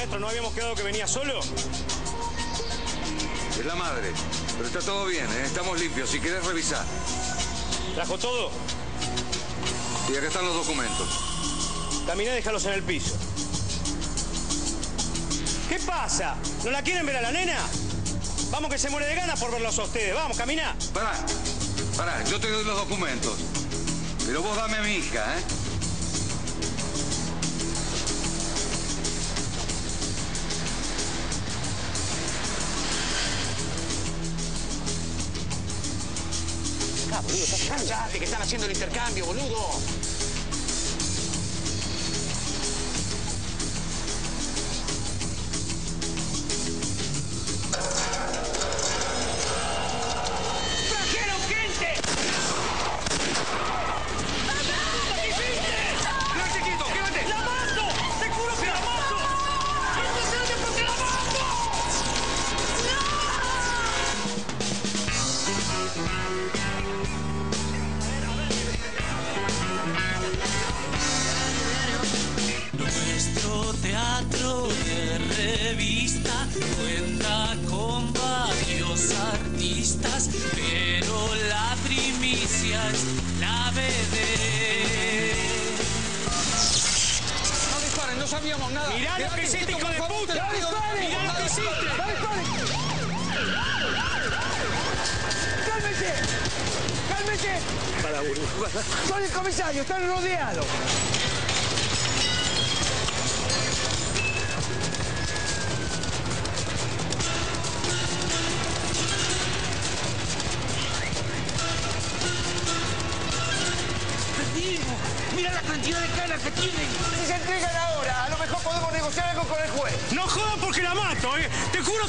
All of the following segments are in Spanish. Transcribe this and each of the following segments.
maestro? ¿No habíamos quedado que venía solo? Es la madre. Pero está todo bien, ¿eh? Estamos limpios. Si querés revisar. ¿Trajo todo? Y acá están los documentos. Caminá y déjalos en el piso. ¿Qué pasa? ¿No la quieren ver a la nena? Vamos que se muere de ganas por verlos a ustedes. Vamos, camina. Pará, pará, yo te doy los documentos. Pero vos dame a mi hija, ¿eh? Cállate, que están haciendo el intercambio, boludo. ¡Mirá lo que hiciste, hijo de puta! ¡Mirá lo que hiciste! ¡Cálmese! ¡Cálmese! Para. Soy el comisario, están rodeados.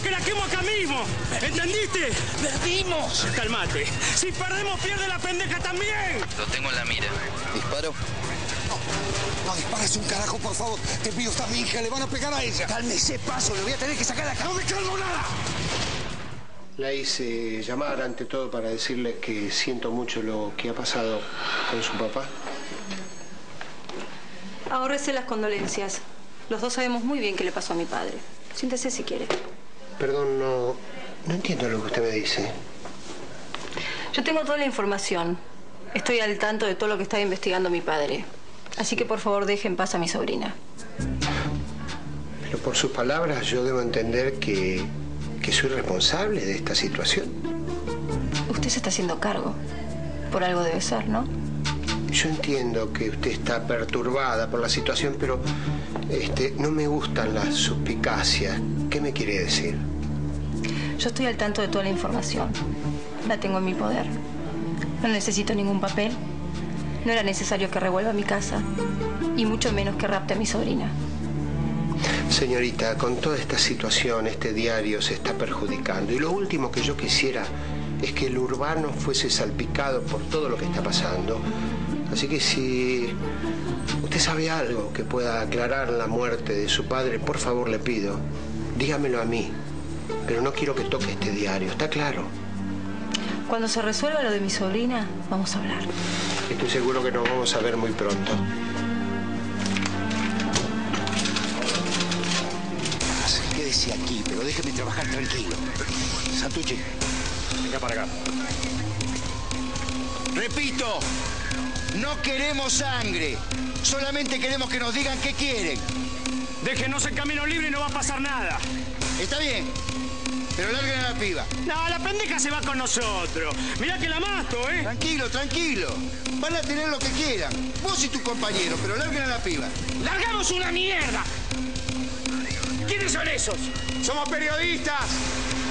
Que la quemo acá mismo. ¿Entendiste? ¡Perdimos! Calmate. Si perdemos, pierde la pendeja también. Lo tengo en la mira. ¿Disparo? No dispares un carajo, por favor. Te pido, está mi hija, le van a pegar a ella. Cálmese, paso, le voy a tener que sacar de acá. ¡No me calmo nada! La hice llamar ante todo para decirle que siento mucho lo que ha pasado con su papá. Ahórrese las condolencias. Los dos sabemos muy bien qué le pasó a mi padre. Siéntese si quiere. Perdón, no, no entiendo lo que usted me dice. Yo tengo toda la información. Estoy al tanto de todo lo que está investigando mi padre. Así que por favor deje en paz a mi sobrina. Pero por sus palabras yo debo entender que, que soy responsable de esta situación. Usted se está haciendo cargo. Por algo debe ser, ¿no? Yo entiendo que usted está perturbada por la situación, pero este, no me gustan las suspicacias. ¿Qué me quiere decir? Yo estoy al tanto de toda la información. La tengo en mi poder. No necesito ningún papel. No era necesario que revuelva mi casa. Y mucho menos que rapte a mi sobrina. Señorita, con toda esta situación, este diario se está perjudicando. Y lo último que yo quisiera es que el urbano fuese salpicado por todo lo que está pasando. Así que si usted sabe algo que pueda aclarar la muerte de su padre, por favor le pido, dígamelo a mí. Pero no quiero que toque este diario, ¿está claro? Cuando se resuelva lo de mi sobrina, vamos a hablar. Estoy seguro que nos vamos a ver muy pronto. Quédese aquí, pero déjeme trabajar tranquilo. Santucci. Venga para acá. Repito, no queremos sangre. Solamente queremos que nos digan qué quieren. Déjenos en camino libre y no va a pasar nada. Está bien, pero larguen a la piba. No, la pendeja se va con nosotros. Mirá que la mato, ¿eh? Tranquilo, tranquilo. Van a tener lo que quieran. Vos y tu compañero, pero larguen a la piba. ¡Largamos una mierda! ¿Quiénes son esos? Somos periodistas.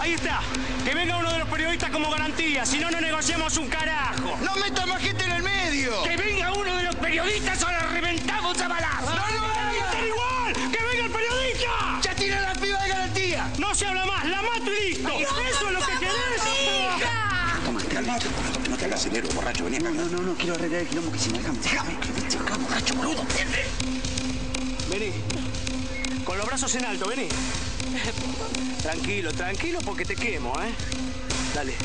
Ahí está. Que venga uno de los periodistas como garantía, si no, no negociamos un carajo. ¡No metan más gente en el medio! Que venga uno de los periodistas o la reventamos a balazos. ¡No lo No se habla más, la mato y listo. Eso es lo que querés. Toma, calmate, no te hagas acelero, borracho, vení acá. No, no, no, quiero arreglar el quilombo que si me déjame. Déjame, acá, borracho, boludo. Vení. Con los brazos en alto, vení. Tranquilo, tranquilo porque te quemo, ¿eh? Dale.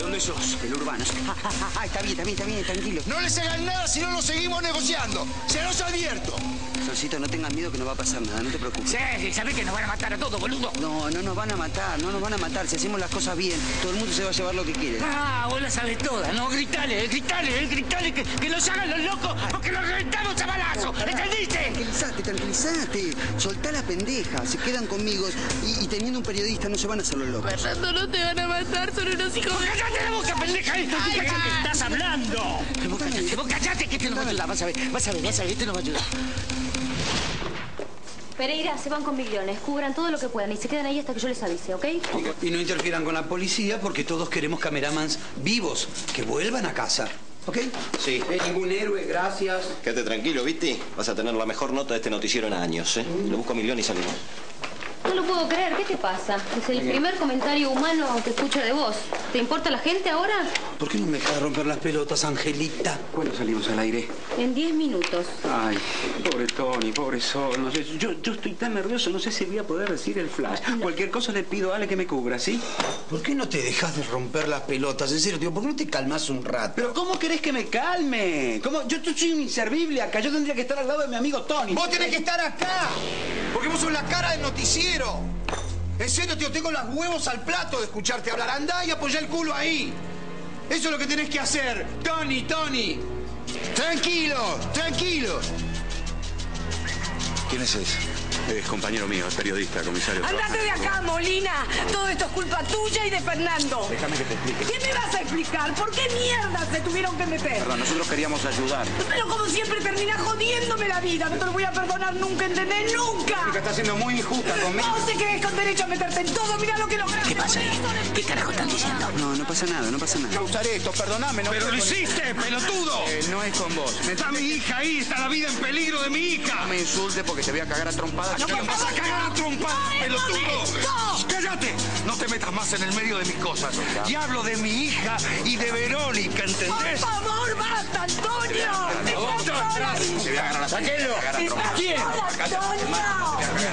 ¿De dónde sos? El urbano. Ah, está bien, está bien, está bien, tranquilo. No les hagan nada si no lo seguimos negociando. Se los advierto. Solcito, no tengas miedo que no va a pasar nada, no te preocupes. Sí, sí, sabés que nos van a matar a todos, boludo. No, no nos van a matar, no nos van a matar. Si hacemos las cosas bien, todo el mundo se va a llevar lo que quiere. Ah, vos la sabés toda, ¿no? Gritale, gritale, gritale, que, que los hagan los locos, porque los reventamos a balazo. ¿Entendiste? Tranquilizate, tranquilizate. Soltá la pendeja. Se quedan conmigo y, y teniendo un periodista no se van a hacer los locos. Fernando, no te van a matar, son unos hijos de... ¡Cállate la boca, pendeja! ¡Esto ¿De qué estás hablando? Vos cállate, vos cállate, que te nos va a ayudar. Vas a ver, vas a ver, vas a ver, este nos va a ayudar. Pereira, se van con millones, cubran todo lo que puedan y se quedan ahí hasta que yo les avise, ¿ok? Y no interfieran con la policía porque todos queremos cameramans vivos, que vuelvan a casa. ¿Ok? Sí. Eh, ningún héroe, gracias. Quédate tranquilo, ¿viste? Vas a tener la mejor nota de este noticiero en años, ¿eh? Le busco a Millón y salimos. No lo puedo creer, ¿qué te pasa? Es el primer comentario humano que escucho de vos. ¿Te importa la gente ahora? ¿Por qué no me dejas de romper las pelotas, Angelita? ¿Cuándo salimos al aire? En 10 minutos. Ay, pobre Tony, pobre Sol. No sé, yo, yo estoy tan nervioso, no sé si voy a poder decir el flash. Cualquier cosa le pido a Ale que me cubra, ¿sí? ¿Por qué no te dejas de romper las pelotas? En serio, tío, ¿por qué no te calmas un rato? Pero ¿cómo querés que me calme? ¿Cómo? Yo soy un inservible acá. Yo tendría que estar al lado de mi amigo Tony. Vos tenés que estar acá, vos sos la cara del noticiero. En serio, tío, tengo los huevos al plato de escucharte hablar. Andá y apoyá el culo ahí. Eso es lo que tenés que hacer. Tony, Tony. Tranquilo, tranquilo. ¿Quién es ese? Es compañero mío, es periodista, comisario. Andate de acá, Molina. Todo esto es culpa tuya y de Fernando. Déjame que te explique. ¿Qué me vas a explicar? ¿Por qué mierda se tuvieron que meter? Perdón, nosotros queríamos ayudar. Pero como siempre terminás jodiéndome la vida. No te lo voy a perdonar nunca, ¿entendés? ¡Nunca! Porque está siendo muy injusta conmigo. Vos te crees con derecho a meterte en todo. Mira lo que lograste. ¿Qué pasa ahí? ¿Qué carajo están diciendo? No, no pasa nada, no pasa nada. Causar esto, perdoname. No ¡Pero lo hiciste, pelotudo! Eh, no es con vos. Está mi hija ahí, está la vida en peligro de mi hija. No me insulte porque te voy a cagar a trompadas. ¿No me vas a cagar a trompar, pelotudo? ¡Cállate! No te metas más en el medio de mis cosas. Y hablo de mi hija y de Verónica, ¡Por ¿entendés? favor, basta, Antonio! Se voy a agarrar a ¡Saquelo! ¿A quién? ¡Antonio!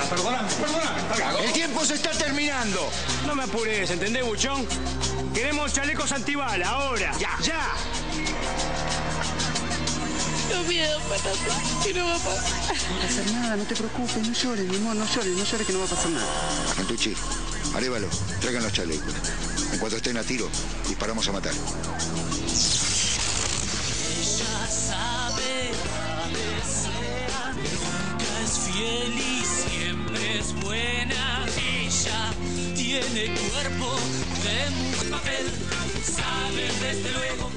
Perdóname, perdóname. El tiempo se está terminando. No me apures, ¿entendés, buchón? Queremos chalecos antibala, ahora. Ya, ya. No miedo, Fernando. ¿Qué no va a pasar? No va a pasar nada, no te preocupes, no llores, mi amor, no llores, no llores que no va a pasar nada. Cantucci, arévalo, traigan los chalecos. En cuanto estén a tiro, disparamos a matar. Ella sabe, desea, nunca es fiel y siempre es buena. Ella tiene cuerpo de mujer, sabe desde luego que...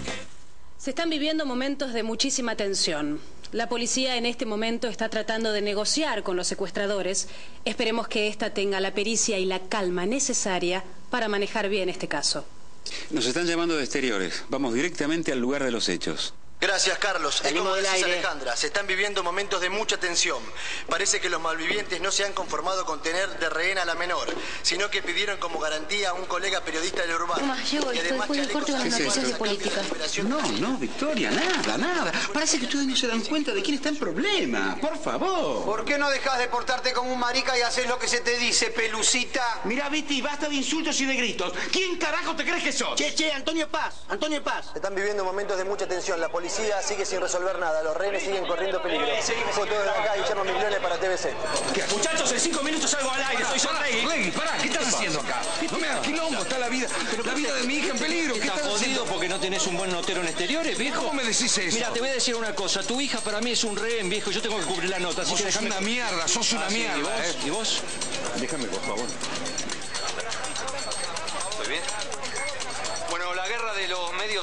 Se están viviendo momentos de muchísima tensión. La policía en este momento está tratando de negociar con los secuestradores. Esperemos que ésta tenga la pericia y la calma necesaria para manejar bien este caso. Nos están llamando de exteriores. Vamos directamente al lugar de los hechos. Gracias, Carlos. Es como decís, Alejandra, se están viviendo momentos de mucha tensión. Parece que los malvivientes no se han conformado con tener de rehén a la menor, sino que pidieron como garantía a un colega periodista del urbano. Tomás, llego Y esto además después del corte con las noticias de política. de No, no, Victoria, nada, nada. Parece que ustedes no se dan cuenta de quién está en problema. Por favor. ¿Por qué no dejas de portarte como un marica y haces lo que se te dice, pelucita? Mira, Viti, basta de insultos y de gritos. ¿Quién carajo te crees que sos? Che, che, Antonio Paz, Antonio Paz. Se están viviendo momentos de mucha tensión. La policía sigue sin resolver nada. Los rehenes siguen corriendo peligro. Foto de acá, Guillermo Millones para TVC. Muchachos, en cinco minutos salgo al aire. Soy Sorrey. Reggie, pará, ¿qué estás haciendo acá? No me hagas quilombo, está la vida, la vida de mi hija en peligro. ¿Qué estás haciendo? porque no tenés un buen notero en exteriores, viejo? ¿Cómo me decís eso? Mira, te voy a decir una cosa. Tu hija para mí es un rehén, viejo. Yo tengo que cubrir la nota. Así Vos que sos déjame... una mierda, sos una Ah, sí, mierda, ¿Y vos? eh. ¿Y vos? Déjame, por favor.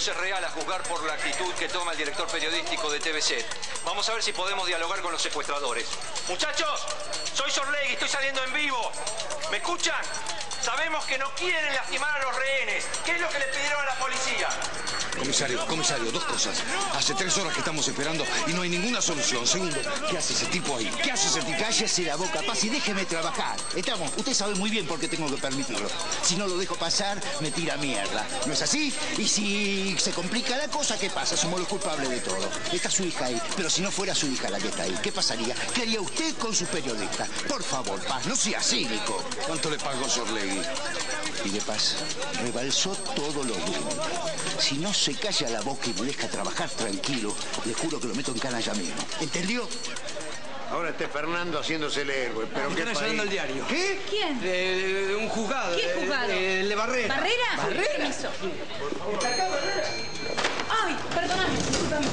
Es real a juzgar por la actitud que toma el director periodístico de TVC. Vamos a ver si podemos dialogar con los secuestradores. Muchachos, soy Sorlegui, estoy saliendo en vivo. ¿Me escuchan? Sabemos que no quieren lastimar a los rehenes. ¿Qué es lo que le pidieron a la policía? Comisario, comisario, dos cosas. Hace tres horas que estamos esperando y no hay ninguna solución. Segundo, ¿qué hace ese tipo ahí? ¿Qué hace ese tipo? Cállese la boca, paz, y déjeme trabajar. Estamos, usted sabe muy bien por qué tengo que permitirlo. Si no lo dejo pasar, me tira mierda. ¿No es así? Y si se complica la cosa, ¿qué pasa? Somos los culpables de todo. Está su hija ahí, pero si no fuera su hija la que está ahí, ¿qué pasaría? ¿Qué haría usted con su periodista? Por favor, Paz, no sea cínico. ¿Cuánto le pagó Sorlegui? Y de Paz, rebalsó todo lo bueno. Si no se calla la boca y me deja trabajar tranquilo, le juro que lo meto en cana ya mismo. ¿Entendió? Ahora este Fernando haciéndose el héroe. Pero qué Están país. el diario. ¿Qué? ¿Quién? De, de un juzgado. ¿Qué de- juzgado? de- El de Barrera. ¿Barrera? ¿Barrera? Permiso. Ay, perdóname, discúlpame.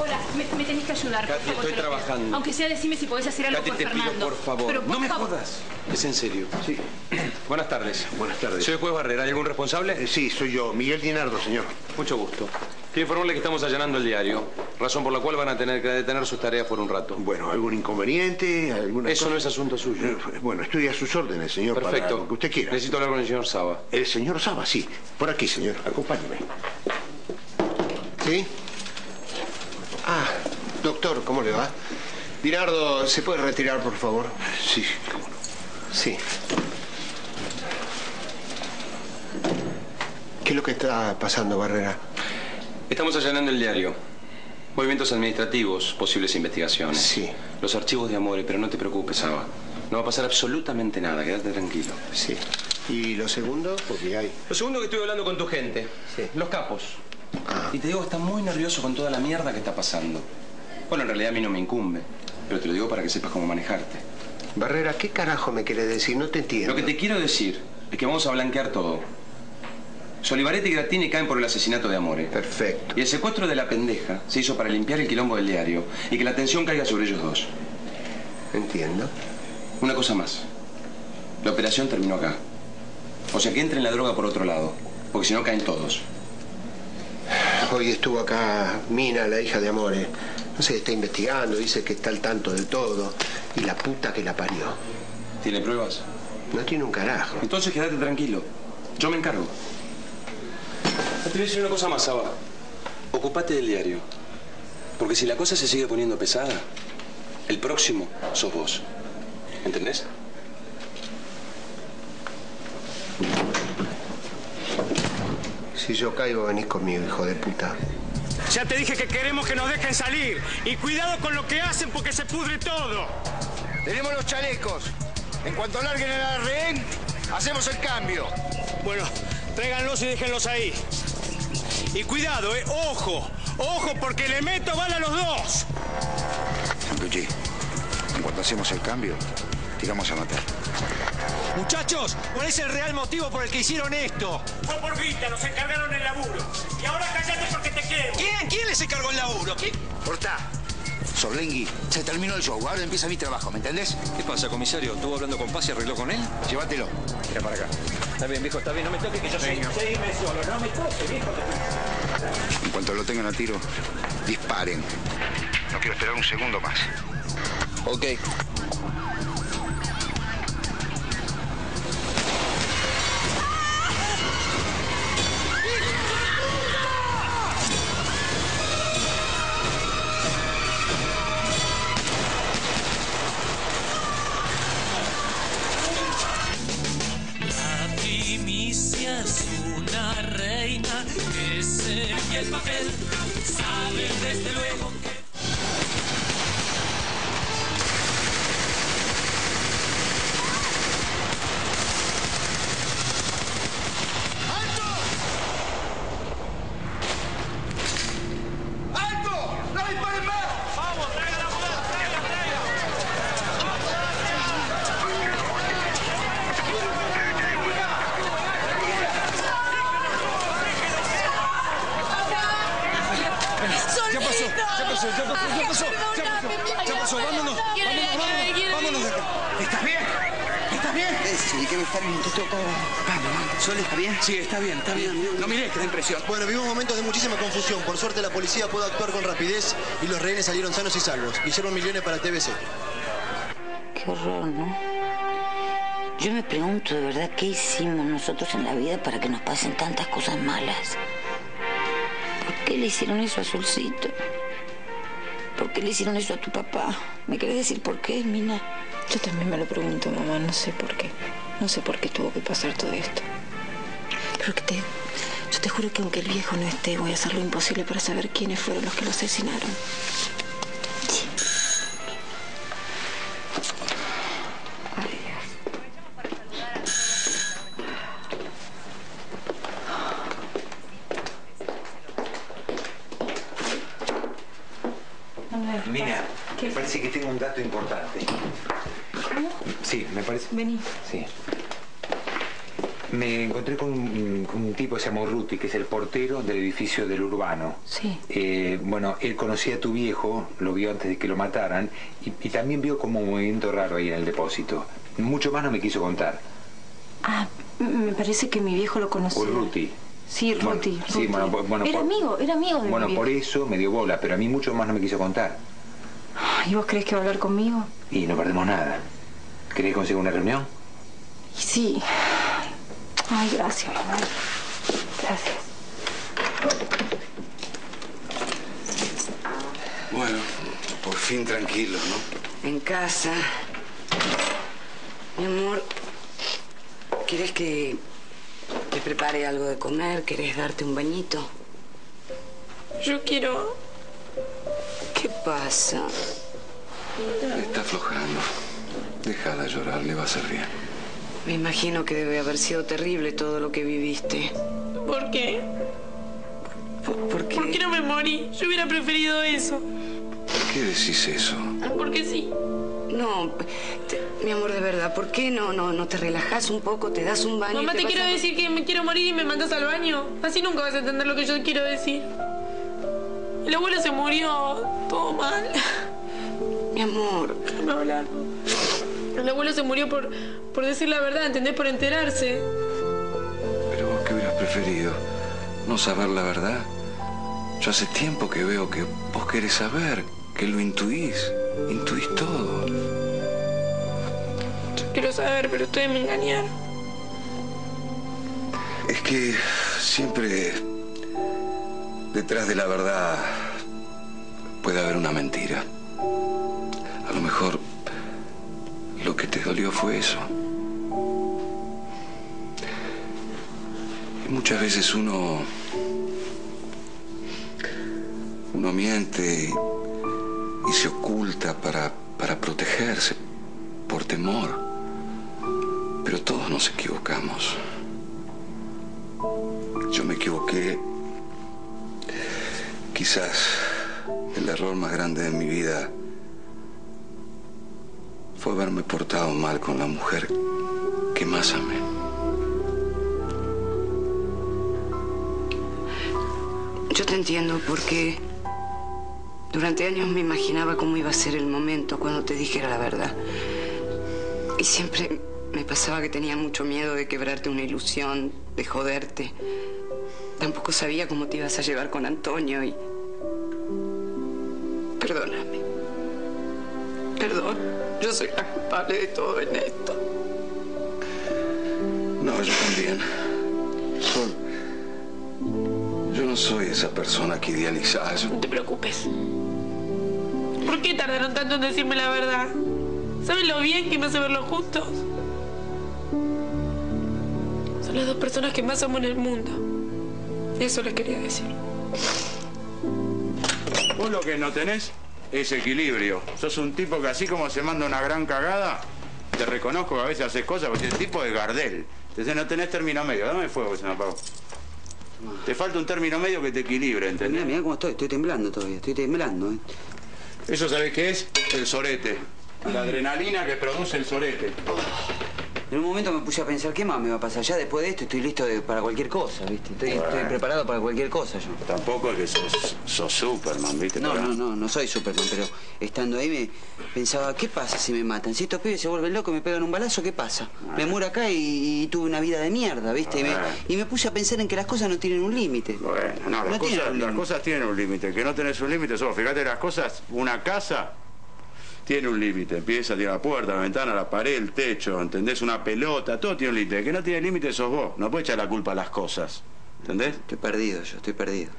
Hola, me, me tenés que ayudar. por Katy, favor, estoy pido. trabajando. Aunque sea decime si podés hacer algo Katy, por te pido Fernando. por favor. Pero por no me favor. jodas. Es en serio. Sí. Buenas tardes. Buenas tardes. Soy juez Barrera. ¿Hay algún responsable? Eh, sí, soy yo, Miguel Dinardo, señor. Mucho gusto. Quiero informarle que estamos allanando el diario, razón por la cual van a tener que detener sus tareas por un rato. Bueno, ¿algún inconveniente? ¿Alguna Eso cosa? no es asunto suyo. Eh, Bueno, estoy a sus órdenes, señor. para Perfecto. lo que usted quiera. Necesito hablar con el señor Saba. El señor Saba, sí. Por aquí, señor. Acompáñeme. ¿Sí? Ah, doctor, ¿cómo le va? Dinardo, ¿se puede retirar, por favor? Sí, cómo no. Sí. ¿Qué es lo que está pasando, Barrera? Estamos allanando el diario. Movimientos administrativos, posibles investigaciones. Sí. Los archivos de Amore, pero no te preocupes, Saba. No va a pasar absolutamente nada, quédate tranquilo. Sí. ¿Y lo segundo? Porque hay... Lo segundo que estuve hablando con tu gente. Los capos. Y te digo que está muy nervioso con toda la mierda que está pasando. Bueno, en realidad a mí no me incumbe, pero te lo digo para que sepas cómo manejarte. Barrera, ¿qué carajo me quiere decir? No te entiendo. Lo que te quiero decir es que vamos a blanquear todo. Solivaretti y Grattini caen por el asesinato de Amore. Perfecto. Y el secuestro de la pendeja se hizo para limpiar el quilombo del diario y que la atención caiga sobre ellos dos. Entiendo. Una cosa más. La operación terminó acá. O sea que entren la droga por otro lado, porque si no caen todos. Hoy estuvo acá Mina, la hija de Amore. No sé, está investigando, dice que está al tanto de todo. Y la puta que la parió. ¿Tiene pruebas? No tiene un carajo. Entonces quédate tranquilo. Yo me encargo. Te voy a decir una cosa más, Saba. Ocupate del diario. Porque si la cosa se sigue poniendo pesada, el próximo sos vos. ¿Entendés? Si yo caigo, venís conmigo, hijo de puta. Ya te dije que queremos que nos dejen salir. Y cuidado con lo que hacen porque se pudre todo. Tenemos los chalecos. En cuanto larguen el rehén, hacemos el cambio. Bueno, tráiganlos y déjenlos ahí. Y cuidado, eh, ojo, ojo, porque le meto bala a los dos. Santucci, en cuanto hacemos el cambio, tiramos a matar. Muchachos, ¿cuál es el real motivo por el que hicieron esto? Fue por Vita, nos encargaron el laburo. Y ahora callate porque te quiero. ¿Quién? ¿Quién les encargó el laburo? ¿Quién? Cortá. Sorlengui, se terminó el show. Ahora empieza mi trabajo, ¿me entendés? ¿Qué pasa, comisario? ¿Estuvo hablando con Paz y arregló con él? Llévatelo. Mira para acá. Está bien, viejo, está bien. No me toques que yo soy... Seguime solo, no me toques, viejo. En cuanto lo tengan a tiro, disparen. No quiero esperar un segundo más. Ok. ¿Estás bien? Sí, que me bien, toca. Vamos, vamos. ¿Sol está bien? Sí, está bien, está bien. No miré, que da impresión. Bueno, vivimos momentos de muchísima confusión. Por suerte la policía pudo actuar con rapidez y los rehenes salieron sanos y salvos. Guillermo Millones para TBC. Qué horror, ¿no? Yo me pregunto de verdad qué hicimos nosotros en la vida para que nos pasen tantas cosas malas. ¿Por qué le hicieron eso a Solcito? ¿Por qué le hicieron eso a tu papá? ¿Me querés decir por qué, Mina? Yo también me lo pregunto, mamá, no sé por qué. No sé por qué tuvo que pasar todo esto. Pero que te. Yo te juro que aunque el viejo no esté, voy a hacer lo imposible para saber quiénes fueron los que lo asesinaron. Mina, Me parece que tengo un dato importante. Me parece. Vení. Sí. Me encontré con un, con un tipo que se llama Ruti, que es el portero del edificio del Urbano. Sí. Eh, bueno, él conocía a tu viejo, lo vio antes de que lo mataran, y, y también vio como un movimiento raro ahí en el depósito. Mucho más no me quiso contar. Ah, me parece que mi viejo lo conocía. Urruti. Sí, Ruti. Bueno, sí, Ruti. bueno, bu- bueno, era por- amigo, era amigo de Bueno, mi viejo. por eso me dio bola, pero a mí mucho más no me quiso contar. ¿Y vos crees que va a hablar conmigo? Y no perdemos nada. ¿Querés conseguir una reunión? Sí. Ay, gracias, Manuel. Gracias. Bueno, por fin tranquilos, ¿no? En casa. Mi amor, ¿querés que te prepare algo de comer? ¿Querés darte un bañito? Yo quiero. ¿Qué pasa? Está aflojando. Déjala llorar, le va a hacer bien. Me imagino que debe haber sido terrible todo lo que viviste. ¿Por qué? ¿Por qué? ¿Por qué no me morí? Yo hubiera preferido eso. ¿Por qué decís eso? Porque sí. No, te- mi amor, de verdad, ¿por qué no, no, no te relajas un poco, te das un baño? y Mamá, te quiero a- decir que me quiero morir y me mandas al baño. Así nunca vas a entender lo que yo quiero decir. El abuelo se murió. Todo mal. Mi amor. Déjame hablar. El abuelo se murió por, por decir la verdad, ¿entendés? Por enterarse. Pero vos qué hubieras preferido? ¿No saber la verdad? Yo hace tiempo que veo que vos querés saber, que lo intuís. Intuís todo. Yo quiero saber, pero ustedes me engañaron. Es que siempre detrás de la verdad puede haber una mentira. A lo mejor que te dolió fue eso. Muchas veces uno uno miente y, y se oculta para, para protegerse por temor. Pero todos nos equivocamos. Yo me equivoqué. Quizás el error más grande de mi vida fue haberme portado mal con la mujer que más amé. Yo te entiendo porque durante años me imaginaba cómo iba a ser el momento cuando te dijera la verdad. Y siempre me pasaba que tenía mucho miedo de quebrarte una ilusión, de joderte. Tampoco sabía cómo te ibas a llevar con Antonio y... Perdóname. Perdón. Yo soy la culpable de todo en esto. No, yo también. Sol, yo no soy esa persona que idealizás. No te preocupes. ¿Por qué tardaron tanto en decirme la verdad? ¿Saben lo bien que me hace verlos juntos? Son las dos personas que más amo en el mundo. Eso les quería decir. Vos lo que no tenés es equilibrio. Sos un tipo que así como se manda una gran cagada, te reconozco que a veces haces cosas, porque el tipo de Gardel. Entonces no tenés término medio. Dame fuego, que se me apagó. Te falta un término medio que te equilibre, ¿entendés? Mira, mira cómo estoy, estoy temblando todavía, estoy temblando. ¿eh? ¿Eso sabés qué es? El sorete. La adrenalina que produce el sorete. En un momento me puse a pensar, ¿qué más me va a pasar? Ya después de esto estoy listo de- para cualquier cosa, ¿viste? Estoy, Bueno. estoy preparado para cualquier cosa yo. Tampoco es que sos, sos Superman, ¿viste? No, no, no, no soy Superman, pero estando ahí me pensaba, ¿qué pasa si me matan? Si estos pibes se vuelven locos y me pegan un balazo, ¿qué pasa? Me muero acá y, y tuve una vida de mierda, ¿viste? Y me, Ah. y me puse a pensar en que las cosas no tienen un límite. Bueno, no, las, No cosas, las tienen un límite. Que no tenés un límite, sos. Fíjate las cosas, una casa tiene un límite. Empieza, tiene la puerta, la ventana, la pared, el techo, ¿entendés? Una pelota, todo tiene un límite. El que no tiene límite sos vos. No puedes echar la culpa a las cosas. ¿Entendés? Estoy perdido yo, estoy perdido.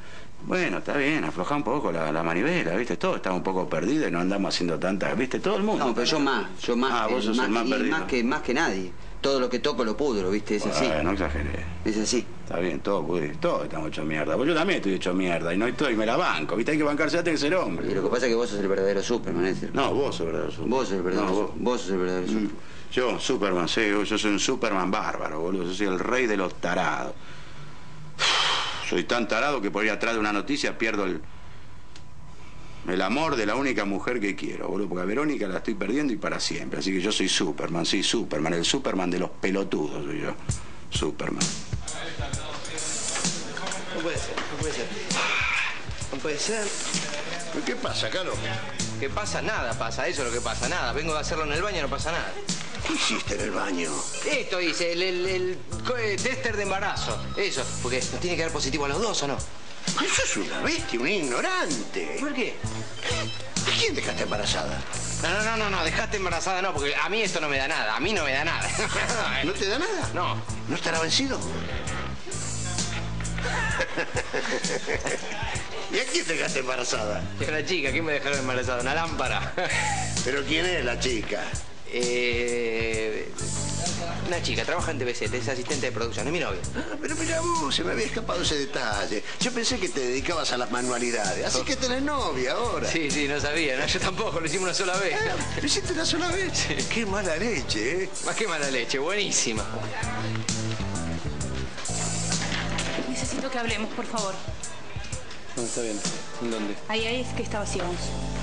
Bueno, está bien, afloja un poco la, la manivela, ¿viste? Todos estamos un poco perdidos y no andamos haciendo tantas, ¿viste? Todo el mundo. No, pero yo más, yo más, Ah, que, vos sos más, el más perdido. más que más que nadie. Todo lo que toco lo pudro, ¿viste? Es así. No exageré. Es así. Está bien, todo, todos estamos hechos mierda. Pues yo también estoy hecho mierda y no estoy, me la banco, ¿viste? Hay que bancarse, hay que ser hombre. Y lo que pasa es que vos sos el verdadero Superman, ¿es cierto? No, vos sos el verdadero Superman. Vos sos el verdadero No, vos. Superman. Vos sos el verdadero Superman. Yo, Superman, sí, yo soy un Superman bárbaro, boludo. Yo soy el rey de los tarados. Soy tan tarado que por ir atrás de una noticia pierdo el. El amor de la única mujer que quiero, boludo. Porque a Verónica la estoy perdiendo y para siempre. Así que yo soy Superman, sí, Superman. El Superman de los pelotudos soy yo. Superman. No puede ser, no puede ser. No puede ser. ¿Pero qué pasa, Calo? ¿Qué pasa? Nada pasa, eso es lo que pasa, nada. Vengo de hacerlo en el baño, no pasa nada. ¿Qué hiciste en el baño? Esto hice, el, el, el eh, tester de embarazo. Eso, porque nos tiene que dar positivo a los dos, ¿o no? Eso es una bestia, un ignorante. ¿Por qué? ¿A quién dejaste embarazada? No, no, no, no, no, dejaste embarazada, no, porque a mí esto no me da nada, a mí no me da nada. ¿No te da nada? No. ¿No estará vencido? ¿Y a quién dejaste embarazada? Es una chica, ¿quién me dejaron embarazada? Una lámpara. ¿Pero quién es la chica? Eh, una chica, trabaja en TVC, es asistente de producción, es mi novia. Ah, pero mira vos, se me había escapado ese detalle. Yo pensé que te dedicabas a las manualidades, así que tenés novia ahora. Sí, sí, no sabía, no, yo tampoco, lo hicimos una sola vez. ¿Lo hiciste una sola vez? Qué mala leche, ¿eh? Más que mala leche, buenísima. Necesito que hablemos, por favor. No, está bien. ¿En dónde? Ahí, ahí es que está vacío. vamos.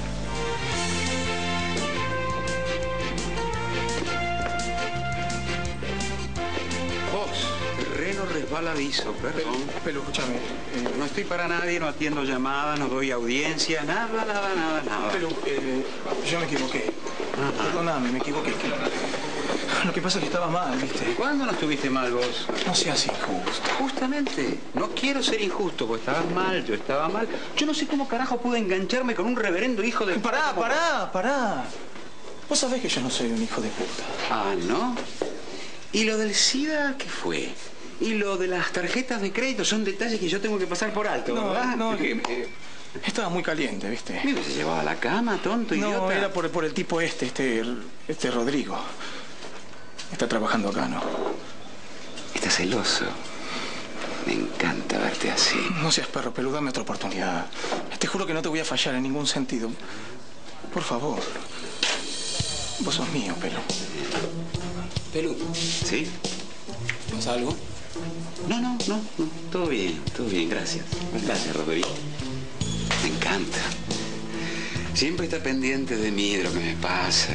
Vos, terreno resbaladizo, perdón. Pero escúchame, eh, no estoy para nadie, no atiendo llamadas, no doy audiencia, nada, nada, nada, nada. Pero eh, yo me equivoqué. Perdóname, me equivoqué. Lo que pasa es que estaba mal, ¿viste? ¿Cuándo no estuviste mal vos? No seas injusto. Justamente, no quiero ser injusto, porque estabas mal, yo estaba mal. Yo no sé cómo carajo pude engancharme con un reverendo hijo de... Pará, pará, pará. Vos sabés que yo no soy un hijo de puta. Ah, ¿no? ¿Y lo del SIDA qué fue? ¿Y lo de las tarjetas de crédito son detalles que yo tengo que pasar por alto, No, ¿verdad? no, que eh, estaba muy caliente, ¿viste? ¿Me hubiese llevado a la cama, tonto, No, idiota? era por, por el tipo este, este, este Rodrigo. Está trabajando acá, ¿no? Estás celoso. Me encanta verte así. No seas perro, Pelú, dame otra oportunidad. Te juro que no te voy a fallar en ningún sentido. Por favor. Vos sos mío, Pelú. Pelú. ¿Sí? ¿Pasa algo? No, no, no, no. Todo bien, todo bien, gracias. Gracias, Rodrigo. Me encanta. Siempre está pendiente de mí, de lo que me pasa.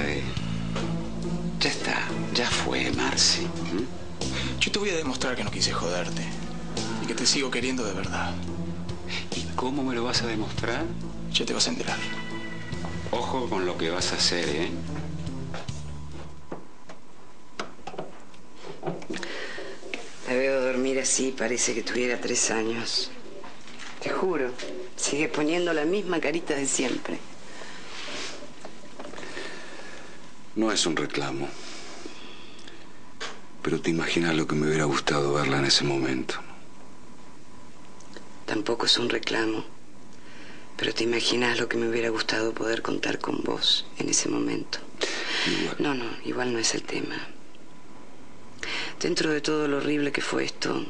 Ya está, ya fue, Marcy. ¿Mm? Yo te voy a demostrar que no quise joderte. Y que te sigo queriendo de verdad. ¿Y cómo me lo vas a demostrar? Ya te vas a enterar. Ojo con lo que vas a hacer, ¿eh? Veo dormir así, parece que tuviera tres años. Te juro, sigue poniendo la misma carita de siempre. No es un reclamo. Pero te imaginas lo que me hubiera gustado verla en ese momento. Tampoco es un reclamo. Pero te imaginas lo que me hubiera gustado poder contar con vos en ese momento. No, no, igual no es el tema. Dentro de todo lo horrible que fue esto,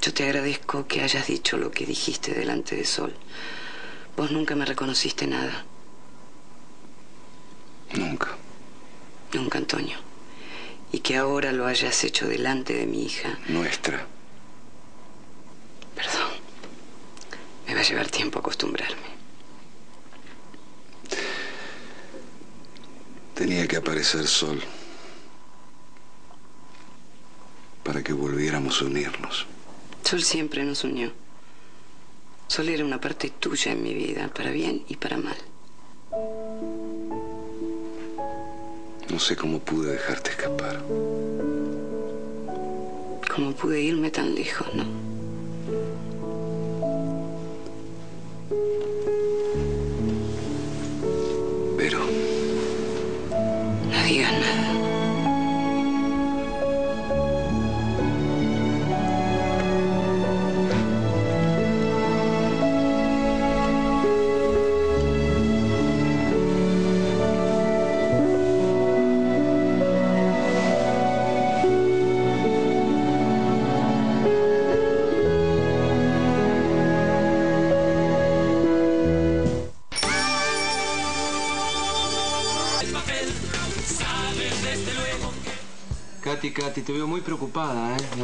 yo te agradezco que hayas dicho lo que dijiste delante de Sol. Vos nunca me reconociste nada. Nunca. Nunca, Antonio. Y que ahora lo hayas hecho delante de mi hija. Nuestra. Perdón. Me va a llevar tiempo acostumbrarme. Tenía que aparecer Sol. Para que volviéramos a unirnos. Sol siempre nos unió. Sol era una parte tuya en mi vida, para bien y para mal. No sé cómo pude dejarte escapar. Cómo pude irme tan lejos, ¿no?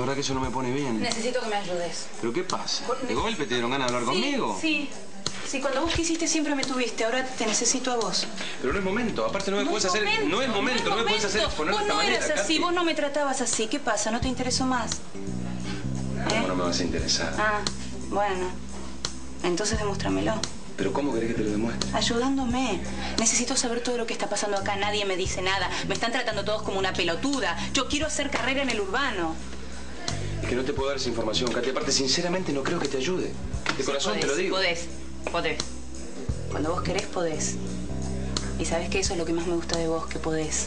Verdad que eso no me pone bien. Necesito que me ayudes. ¿Pero qué pasa? ¿De golpe te dieron ganas de hablar conmigo? Sí. Si cuando vos quisiste siempre me tuviste, ahora te necesito a vos. Pero no es momento. Aparte no me puedes hacer... No es momento, no, me puedes hacer exponer Vos de esta no manera, eras así, Katy. vos no me tratabas así. ¿Qué pasa? ¿No te interesó más? ¿Cómo no me vas a interesar? Ah, bueno. Entonces demóstramelo. ¿Pero cómo querés que te lo demuestre? Ayudándome. Necesito saber todo lo que está pasando acá. Nadie me dice nada. Me están tratando todos como una pelotuda. Yo quiero hacer carrera en el urbano. Es que no te puedo dar esa información, Katy. Aparte, sinceramente, no creo que te ayude. De corazón te lo digo. Podés, podés. Cuando vos querés, podés. Y sabés que eso es lo que más me gusta de vos, que podés.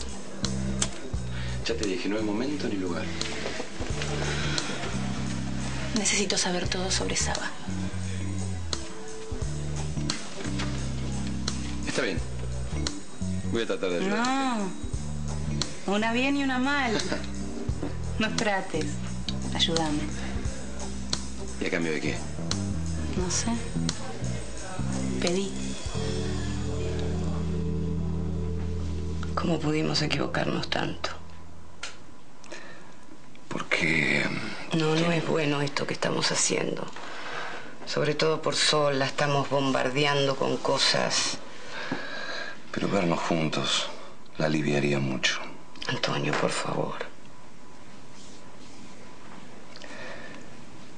Ya te dije, no es momento ni lugar. Necesito saber todo sobre Saba. Está bien. Voy a tratar de ayudar. No. Una bien y una mal. No trates. Ayúdame. ¿Y a cambio de qué? No sé. Pedí. ¿Cómo pudimos equivocarnos tanto? Porque... No, no es bueno esto que estamos haciendo. Sobre todo por Sol, la estamos bombardeando con cosas. Pero vernos juntos la aliviaría mucho. Antonio, por favor.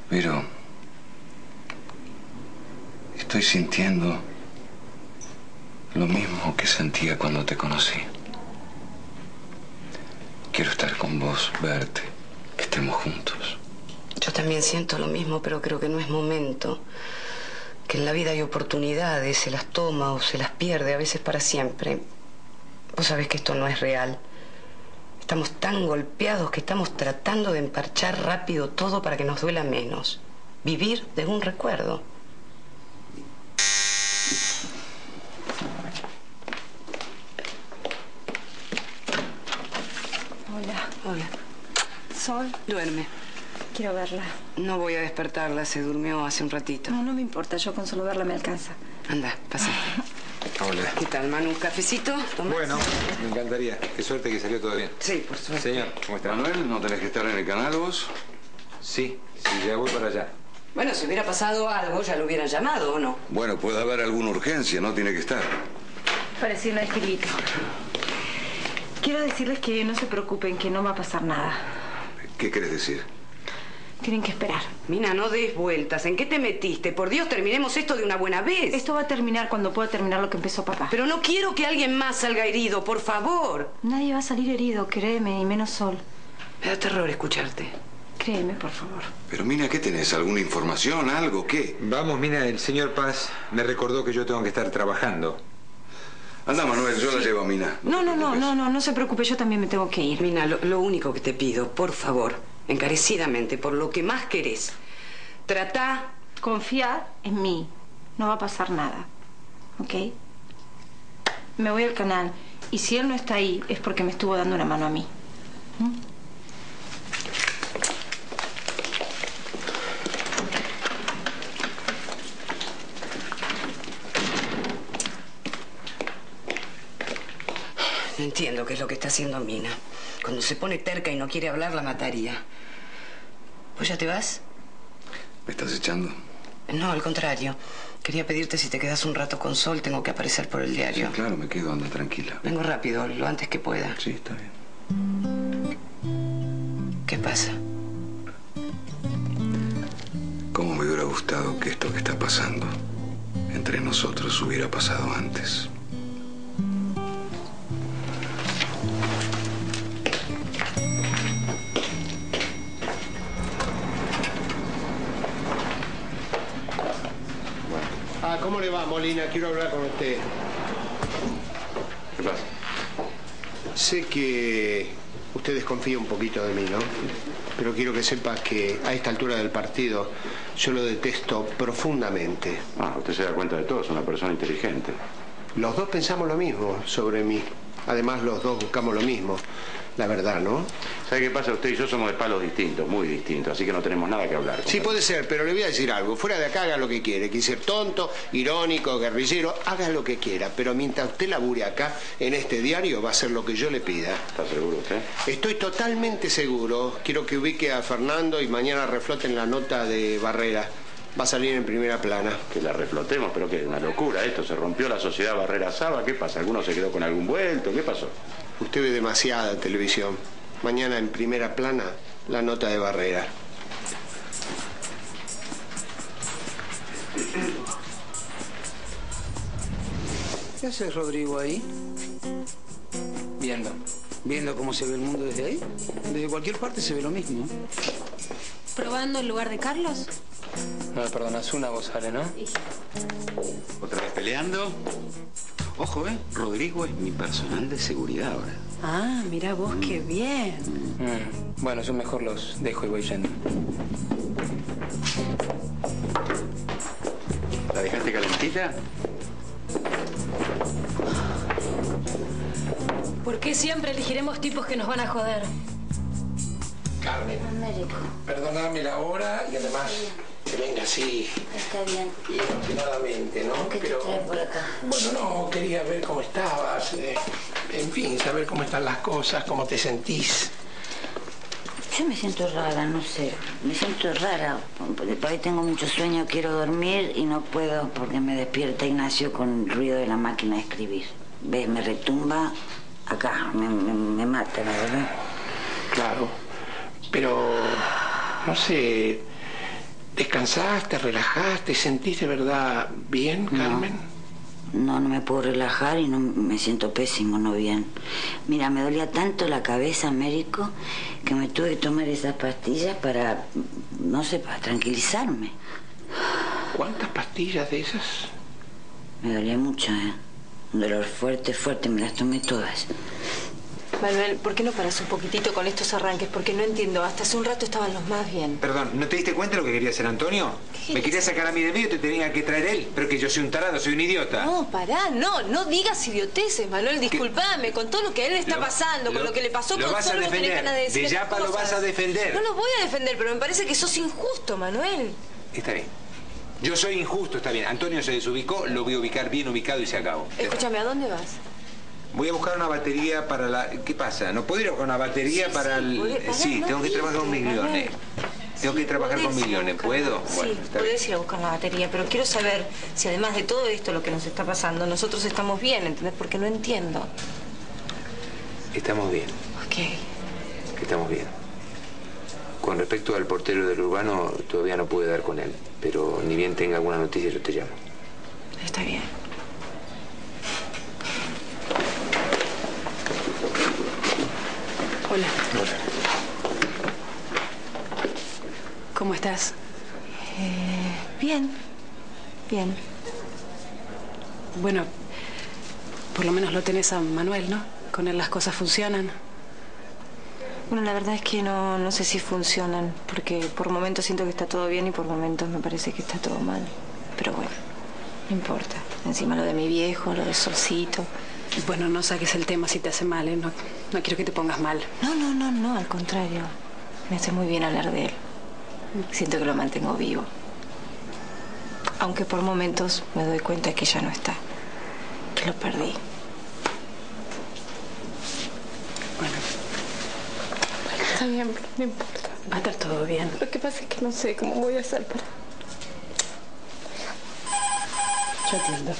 Pero... Estoy sintiendo lo mismo que sentía cuando te conocí. Quiero estar con vos, verte, que estemos juntos. Yo también siento lo mismo, pero creo que no es momento. Que en la vida hay oportunidades, se las toma o se las pierde, a veces para siempre. Vos sabés que esto no es real. Estamos tan golpeados que estamos tratando de emparchar rápido todo para que nos duela menos. Vivir de un recuerdo. Hola. Hola. Sol, Duerme. quiero verla. No voy a despertarla, se durmió hace un ratito. No, no me importa, yo con solo verla me alcanza. Anda, pasa. Hola. ¿Qué tal, Manu? ¿Un cafecito? ¿Tomás? Bueno, me encantaría. Qué suerte que salió todo bien. Sí, por suerte. Señor, ¿cómo está? Manuel, ¿no tenés que estar en el canal vos? Sí, sí, ya voy para allá. Bueno, si hubiera pasado algo, ya lo hubieran llamado, ¿o no? Bueno, puede haber alguna urgencia, no tiene que estar. Parecía un angelito. Quiero decirles que no se preocupen, que no va a pasar nada. ¿Qué querés decir? Tienen que esperar. Mina, no des vueltas. ¿En qué te metiste? Por Dios, terminemos esto de una buena vez. Esto va a terminar cuando pueda terminar lo que empezó papá. Pero no quiero que alguien más salga herido, por favor. Nadie va a salir herido, créeme, y menos Sol. Me da terror escucharte. Créeme, por favor. Pero Mina, ¿qué tenés? ¿Alguna información? ¿Algo? ¿Qué? Vamos, Mina, el señor Paz me recordó que yo tengo que estar trabajando. Anda, Manuel, yo la llevo a Mina. No, no, no, no, no, no se preocupe, yo también me tengo que ir. Mina, lo, lo único que te pido, por favor, encarecidamente, por lo que más querés, trata... Confía en mí. No va a pasar nada. ¿Ok? Me voy al canal. Y si él no está ahí, es porque me estuvo dando una mano a mí. No entiendo qué es lo que está haciendo Mina. Cuando se pone terca y no quiere hablar, la mataría. ¿Pues ya te vas? ¿Me estás echando? No, al contrario. Quería pedirte si te quedas un rato con Sol, tengo que aparecer por el diario. Sí, claro, me quedo, anda tranquila. Vengo rápido, lo antes que pueda. Sí, está bien. ¿Qué pasa? ¿Cómo me hubiera gustado que esto que está pasando entre nosotros hubiera pasado antes? ¿Cómo le va, Molina? Quiero hablar con usted. ¿Qué pasa? Sé que usted desconfía un poquito de mí, ¿no? Pero quiero que sepas que a esta altura del partido yo lo detesto profundamente. Ah, usted se da cuenta de todo, es una persona inteligente. Los dos pensamos lo mismo sobre mí. Además, los dos buscamos lo mismo. La verdad, ¿no? ¿Sabe qué pasa? Usted y yo somos de palos distintos, muy distintos, así que no tenemos nada que hablar. Sí, puede ser, pero le voy a decir algo. Fuera de acá haga lo que quiere. Quiere ser tonto, irónico, guerrillero, haga lo que quiera. Pero mientras usted labure acá, en este diario, va a hacer lo que yo le pida. ¿Está seguro usted? Estoy totalmente seguro. Quiero que ubique a Fernando y mañana refloten la nota de Barrera. Va a salir en primera plana. Que la reflotemos, pero que es una locura esto. Se rompió la sociedad Barrera Saba. ¿Qué pasa? ¿Alguno se quedó con algún vuelto? ¿Qué pasó? Usted ve demasiada televisión. Mañana en primera plana, la nota de Barrera. ¿Qué haces, Rodrigo, ahí? Viendo. ¿Viendo cómo se ve el mundo desde ahí? Desde cualquier parte se ve lo mismo. ¿Probando el lugar de Carlos? No me perdonas una, vos sale, ¿no? ¿Otra vez peleando? Ojo, ¿eh? Rodrigo es mi personal de seguridad ahora. Ah, mira vos, qué bien. Mm, Bueno, yo mejor los dejo y voy yendo. ¿La dejaste calentita? ¿Por qué siempre elegiremos tipos que nos van a joder? Carmen, perdóname la hora y además que venga así Está bien. inesperadamente, ¿no? ¿Qué te Pero, trae por acá? bueno, no, quería ver cómo estabas, eh, en fin, saber cómo están las cosas, cómo te sentís. Yo me siento rara, no sé. Me siento rara. Por ahí tengo mucho sueño, quiero dormir y no puedo porque me despierta Ignacio con el ruido de la máquina de escribir. ¿Ves? Me retumba acá, me, me- me mata, la verdad. Claro, pero, no sé, ¿descansaste, relajaste, sentís de verdad bien, Carmen? No, no me puedo relajar y no me siento pésimo, no bien. Mira, me dolía tanto la cabeza, médico, que me tuve que tomar esas pastillas para, no sé, para tranquilizarme. ¿Cuántas pastillas de esas? Me dolía mucho, ¿eh? Un dolor fuerte, fuerte, me las tomé todas. Manuel, ¿por qué no paras un poquitito con estos arranques? Porque no entiendo. Hasta hace un rato estaban los más bien. Perdón, ¿no te diste cuenta de lo que quería hacer Antonio? Me quería sacar a mí de medio y te tenía que traer él. Pero que yo soy un tarado, soy un idiota. No, pará, no, no digas idioteces, Manuel, disculpame, con todo lo que a él le está Lo- pasando, con lo- que le pasó lo con vas a Sol, vos tenés defender. ganas de decir De Yapa lo vas a defender. No lo voy a defender, pero me parece que sos injusto, Manuel. Está bien. Yo soy injusto, está bien. Antonio se desubicó, lo voy a ubicar bien ubicado y se acabó. Escúchame, ¿a dónde vas? Voy a buscar una batería para la... ¿Qué pasa? ¿No puedo ir con una batería para el...? sí, no tengo que trabajar con millones. Tengo que trabajar con millones. ¿Puedo? Sí, Bueno, podés ir a buscar la batería, pero quiero saber si además de todo esto lo que nos está pasando, nosotros estamos bien, ¿entendés? Porque no entiendo. Estamos bien, Ok. estamos bien. Con respecto al portero del urbano, todavía no pude dar con él. Pero ni bien tenga alguna noticia, yo te llamo. Está bien. Hola. ¿Cómo estás? Eh, bien, bien. Bueno, por lo menos lo tenés a Manuel, ¿no? Con él las cosas funcionan. Bueno, la verdad es que no, no sé si funcionan, porque por momentos siento que está todo bien y por momentos me parece que está todo mal. Pero bueno, no importa. Encima lo de mi viejo, lo de Solcito. Bueno, no saques el tema si te hace mal, ¿eh? No, no quiero que te pongas mal. No, no, no, no, al contrario. Me hace muy bien hablar de él. Siento que lo mantengo vivo. Aunque por momentos me doy cuenta que ya no está. Que lo perdí. Está bien, pero no importa. Va a estar todo bien. Lo que pasa es que no sé cómo voy a hacer para... Yo entiendo.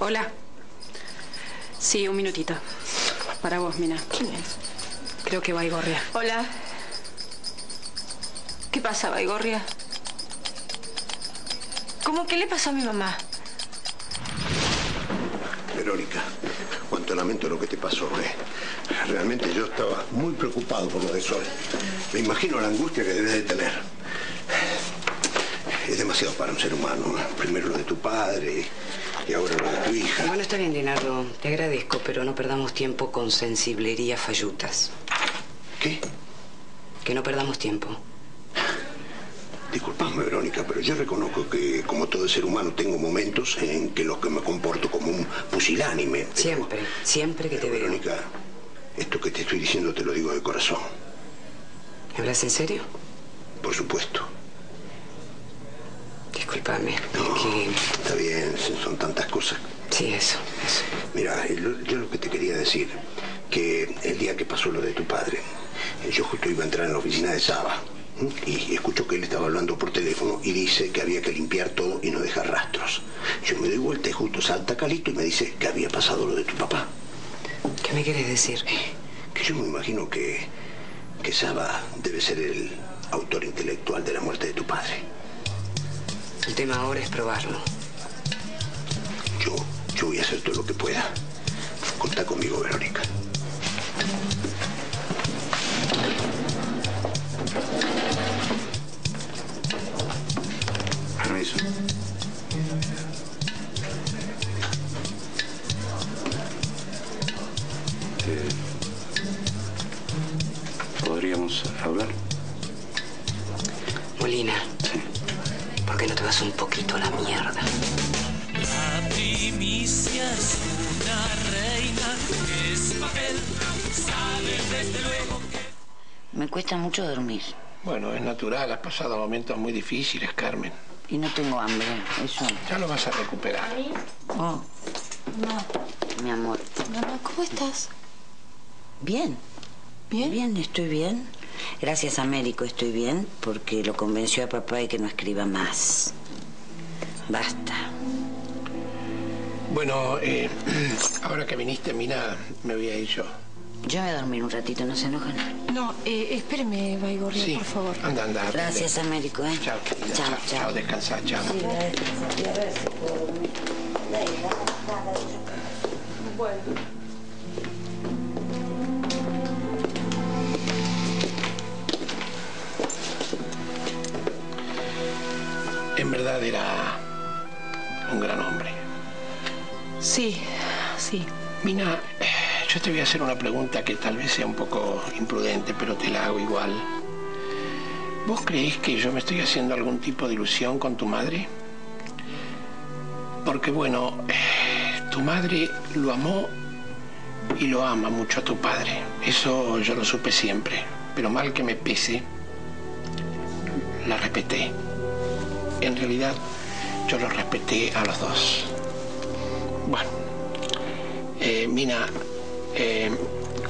Hola. Sí, un minutito. Para vos, Mina. ¿Quién es? Creo que va a Igorria. Hola. ¿Qué pasa, Baigorria? ¿Cómo que le pasó a mi mamá? Verónica, cuánto lamento lo que te pasó, ¿eh? Realmente yo estaba muy preocupado por lo de Sol. Me imagino la angustia que debes de tener. Es demasiado para un ser humano. Primero lo de tu padre y ahora lo de tu hija. Bueno, está bien, Leonardo. Te agradezco, pero no perdamos tiempo con sensiblerías fallutas. ¿Qué? Que no perdamos tiempo. Disculpame, Verónica, pero yo reconozco que, como todo ser humano, tengo momentos en que los que me comporto como un pusilánime. pero- Siempre, siempre que te veo. Verónica, esto que te estoy diciendo te lo digo de corazón. ¿Me hablas en serio? Por supuesto. Discúlpame. No, es que... Está bien, son tantas cosas. Sí, eso, eso. Mira, yo yo lo que te quería decir, que el día que pasó lo de tu padre, yo justo iba a entrar en la oficina de Saba. Y escucho que él estaba hablando por teléfono y dice que había que limpiar todo y no dejar rastros. Yo me doy vuelta y justo salta Calito y me dice que había pasado lo de tu papá. ¿Qué me quieres decir? Que yo me imagino que, que Saba debe ser el autor intelectual de la muerte de tu padre. El tema ahora es probarlo. Yo, yo voy a hacer todo lo que pueda. Contá conmigo, Verónica. Bueno, es natural, has pasado momentos muy difíciles, Carmen. Y no tengo hambre, eso. Ya lo vas a recuperar. Oh, Mamá, mi amor. mamá, ¿cómo estás? Bien. ¿Bien? Bien, estoy bien. Gracias a médico estoy bien porque lo convenció a papá de que no escriba más. Basta. Bueno, eh, ahora que viniste, Mina, me voy a ir yo. Yo me voy a dormir un ratito, ¿no se enojan? No, eh, espéreme, Baigorria, Sí. por favor. Anda, anda. Gracias, Américo, ¿eh? Chao, querida. Chao, Chao, chao. chao, descansa, chao. Sí, gracias. A ver si puedo dormir. Bueno. En verdad era un gran hombre. Sí, sí. Mina, eh, yo te voy a hacer una pregunta que tal vez sea un poco imprudente, pero te la hago igual. ¿Vos creéis que yo me estoy haciendo algún tipo de ilusión con tu madre? Porque bueno, eh, tu madre lo amó y lo ama mucho a tu padre. Eso yo lo supe siempre. Pero mal que me pese, la respeté. En realidad, yo los respeté a los dos. Bueno, eh, Mina, eh,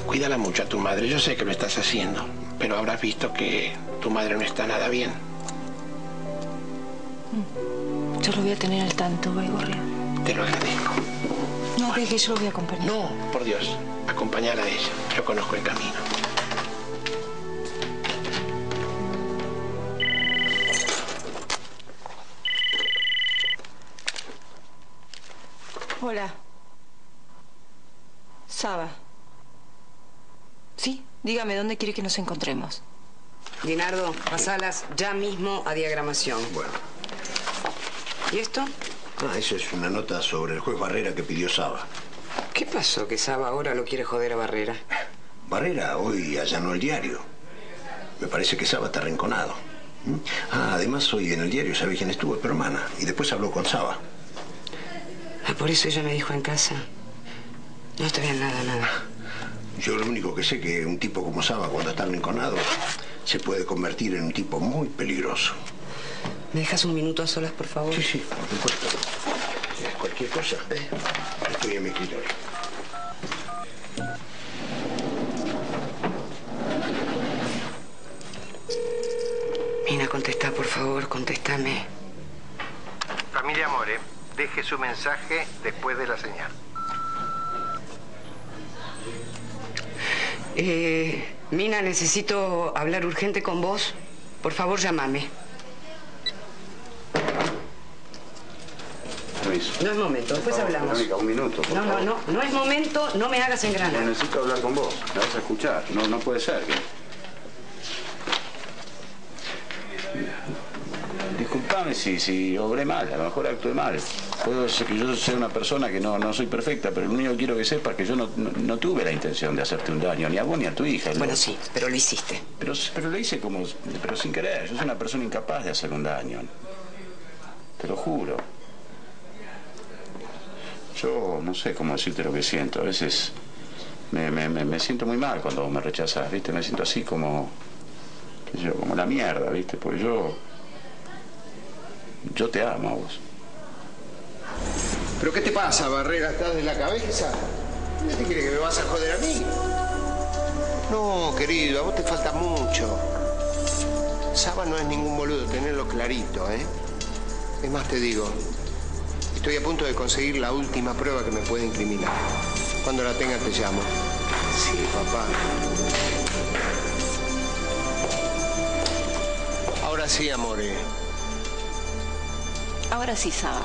cuídala mucho a tu madre. Yo sé que lo estás haciendo, pero habrás visto que tu madre no está nada bien. Yo lo voy a tener al tanto, Baigorria. Te lo agradezco. No, deje, yo lo voy a acompañar. No, por Dios, acompañar a ella. Yo conozco el camino. Hola. Saba. Sí, dígame, ¿dónde quiere que nos encontremos? Dinardo, pasalas ya mismo a diagramación. Bueno. ¿Y esto? Ah, eso es una nota sobre el juez Barrera que pidió Saba. ¿Qué pasó que Saba ahora lo quiere joder a Barrera? Barrera hoy allanó el diario. Me parece que Saba está arrinconado. ¿Mm? Ah, además hoy en el diario sabe quién estuvo, tu hermana. Y después habló con Saba. Ah, por eso ella me dijo en casa. No está bien, nada, nada. Yo lo único que sé que un tipo como Saba, cuando está arrinconado, se puede convertir en un tipo muy peligroso. ¿Me dejas un minuto a solas, por favor? Sí, sí, por supuesto. Cualquier cosa. Estoy en mi escritorio. Mina, contesta, por favor, contéstame. Familia More, deje su mensaje después de la señal. Eh, Mina, necesito hablar urgente con vos. Por favor, llámame. Permiso. No es momento, después favor, hablamos. Verónica, un minuto, por No, no, favor. no, no es momento, no me hagas No, engranar. necesito hablar con vos. Me vas a escuchar. No, no puede ser. Disculpame si, si obré mal, a lo mejor actué mal. Puedo ser que yo sea una persona que no, no soy perfecta, pero lo único que quiero que sepas es que yo no, no, no tuve la intención de hacerte un daño, ni a vos ni a tu hija. Bueno, Lo- sí, pero lo hiciste. Pero, pero lo hice como, pero sin querer. Yo soy una persona incapaz de hacer un daño. Te lo juro. Yo no sé cómo decirte lo que siento. A veces me, me- me- siento muy mal cuando me rechazás, ¿viste? Me siento así como, yo, como la mierda, ¿viste? Porque yo, yo te amo a vos. ¿Pero qué te pasa, Barrera? ¿Estás de la cabeza? ¿Qué te quiere que me vas a joder a mí? No, querido, a vos te falta mucho. Saba no es ningún boludo, tenerlo clarito, ¿eh? Es más, te digo, estoy a punto de conseguir la última prueba que me puede incriminar. Cuando la tenga te llamo. Sí, papá. Ahora sí, amore. Ahora sí, Saba.